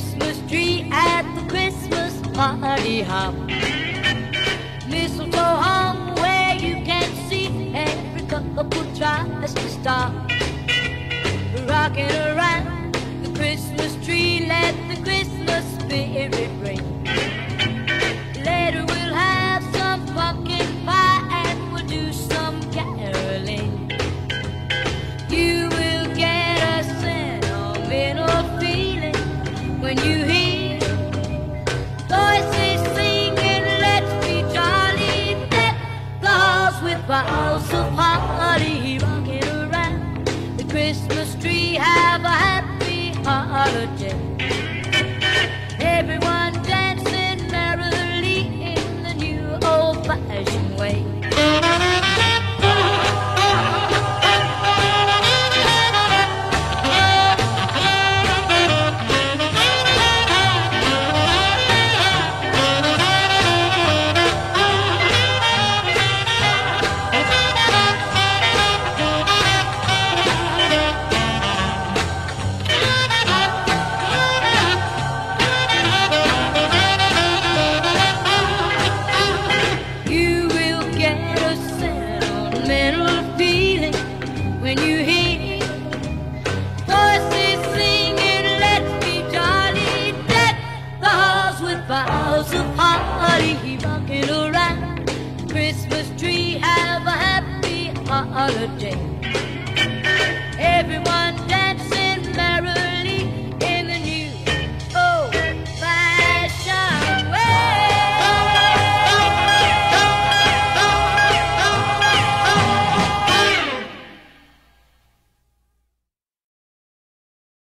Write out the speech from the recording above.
Christmas tree at the Christmas party hop. Mistletoe hung where you can see every couple tries to stop. Rockin' with boughs sentimental feeling when you hear voices singing, "Let's be jolly." Deck the halls with boughs of holly rocking around Christmas tree. Have a happy holiday. Everyone